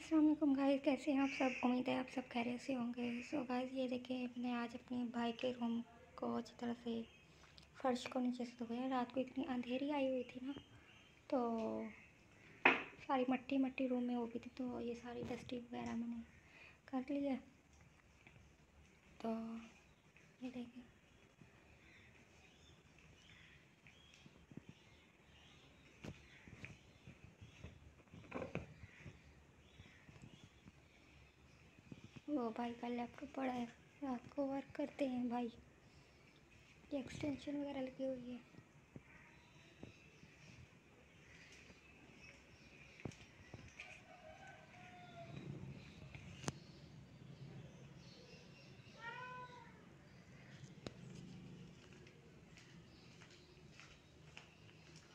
वालेकुम गाइस, कैसे हैं आप सब? उम्मीद है आप सब खैर से होंगे। सो गाइस, ये देखें मैंने आज अपने भाई के रूम को अच्छी तरह से फर्श को नीचे से धोया रात को इतनी अंधेरी आई हुई थी ना तो सारी मट्टी मट्टी रूम में हो गई थी तो ये सारी डस्टी वगैरह मैंने कर लिया तो ये देखें वो भाई का लैपटॉप पड़ा है। रात को वर्क करते हैं भाई। एक्सटेंशन वगैरह लगी हुई है।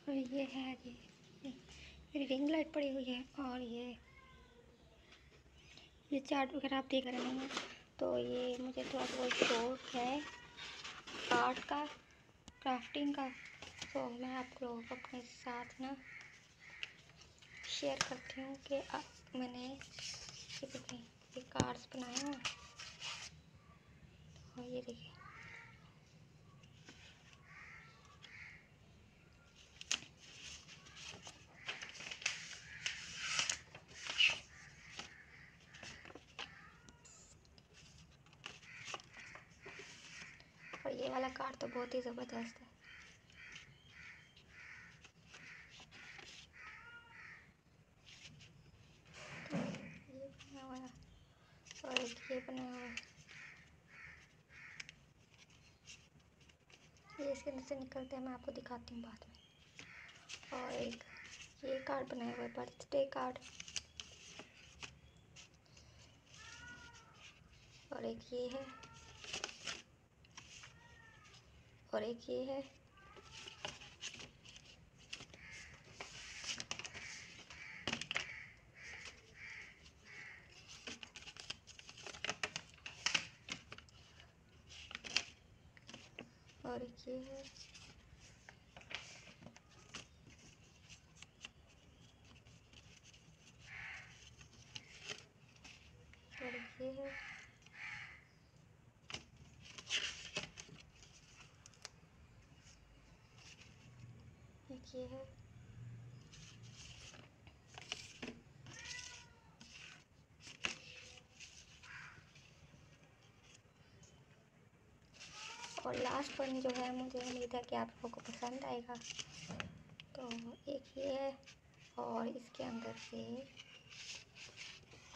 और ये है ये रिंग लाइट पड़ी हुई है और ये ये चार्ट वगैरह आप देख रहे हैं। तो ये मुझे थोड़ा बहुत शौक है आर्ट का, क्राफ्टिंग का। तो मैं आप लोगों को अपने साथ ना शेयर करती हूँ कि मैंने ये देखें ये कार्ड्स बनाए हैं। और ये देखिए। ये वाला कार्ड तो बहुत ही ज़बरदस्त है। ये और एक ये बना हुआ ये इसके अंदर से निकलते हैं, मैं आपको दिखाती हूँ बाद में। और एक ये कार्ड बनाया हुआ है, बर्थडे कार्ड और एक ये है। और एक ये और ये है और एक ये है ये है। और लास्ट वन जो है, मुझे उम्मीद है कि आप लोगों को पसंद आएगा। तो एक ये है और इसके अंदर से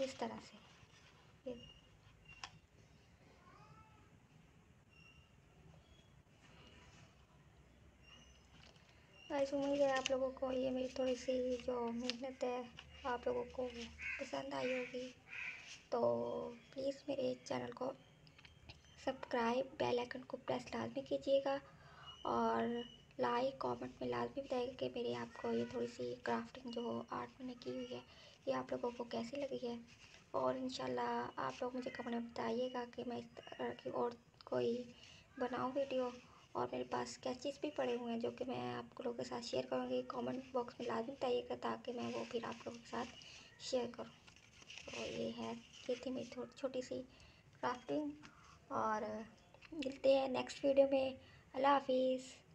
इस तरह से। गाइस, उम्मीद है आप लोगों को ये मेरी थोड़ी सी जो मेहनत है, आप लोगों को पसंद आई होगी। तो प्लीज़ मेरे चैनल को सब्सक्राइब बेल आइकन को प्रेस लाजमी कीजिएगा और लाइक कमेंट में लाजमी बताइएगा कि मेरी आपको ये थोड़ी सी क्राफ्टिंग जो आर्ट मैंने की हुई है, ये आप लोगों को कैसी लगी है? और इन आप लोग मुझे कमेंट बताइएगा कि मैं इस तरह की और कोई बनाऊँ वीडियो और मेरे पास स्केचेस भी पड़े हुए हैं जो कि मैं आप लोगों के साथ शेयर करूँगी। कमेंट बॉक्स में लाजमी बताइएगा ताकि मैं वो फिर आप लोगों के साथ शेयर करूँ। तो ये है, ये थी मेरी थोड़ी छोटी सी क्राफ्टिंग और मिलते हैं नेक्स्ट वीडियो में। अल्लाह हाफिज़।